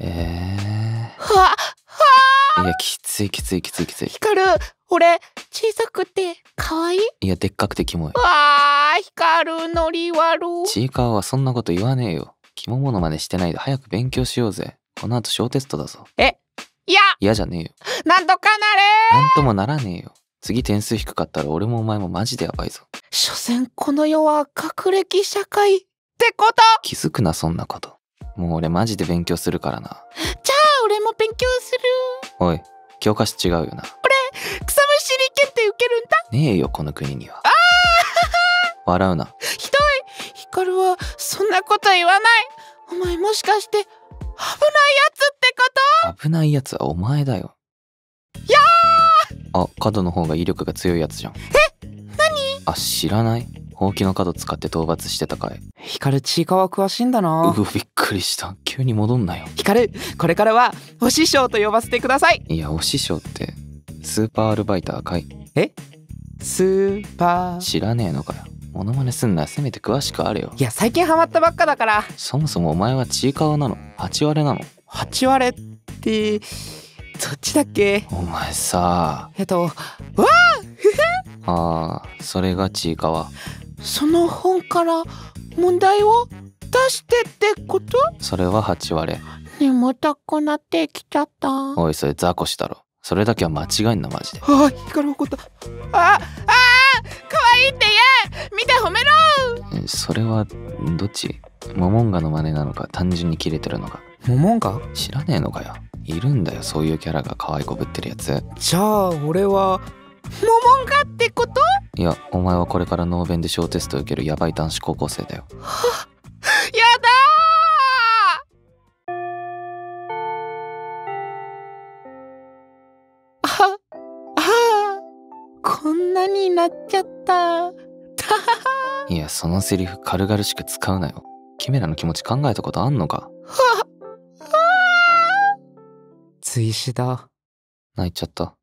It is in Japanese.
えはー、いやきついきついきついきつい。ヒカル俺小さくて可愛い？いやでっかくてキモい。わーヒカルノリ悪ちいかわはそんなこと言わねえよ。キモモノまねしてないで早く勉強しようぜ。この後小テストだぞ。いや。嫌じゃねえよ。なんとかなれなんともならねえよ。次点数低かったら俺もお前もマジでやばいぞ。所詮この世は学歴社会ってこと。気づくなそんなこともう俺マジで勉強するからな。じゃあ俺も勉強する。おい教科書違うよな。草むしり検定受けるんだ。ねえよこの国には。笑うな。ひどい。ヒカルはそんなこと言わない。お前もしかして危ないやつってこ危ないやつはお前だよ。やあ角の方が威力が強いやつじゃん。え？何？あ知らないほうきの角使って討伐してたかい。ヒカルちいかわ詳しいんだうな。うびっくりした。急に戻んなよ。ヒカルこれからはお師匠と呼ばせてください。いやお師匠ってスーパーアルバイターかい。スーパー。知らねえのかよ。モノマネすんならせめて詳しくあれよ。いや最近ハマったばっかだから。そもそもお前はちいかわなの。八割れなの。8割れってどっちだっけ？お前さえっとあーそれがちいかわその本から問題を出してってこと？それは八割れ。眠たくなってきちゃった。あおいそれザコシだろ。それだけは間違いんなマジで。あヒカル怒ったああ可愛いって言え見て褒めろ。えそれはどっち？モモンガの真似なのか単純にキレてるのか。モモンガ？知らねえのかよ。いるんだよそういうキャラが可愛いこぶってるやつ。じゃあ俺はモモンガってこと？いやお前はこれからノーベンで小テストを受けるヤバい男子高校生だよ。やだー！ああこんなになっちゃった。いやそのセリフ軽々しく使うなよ。キメラの気持ち考えたことあんのか？追試だ。泣いちゃった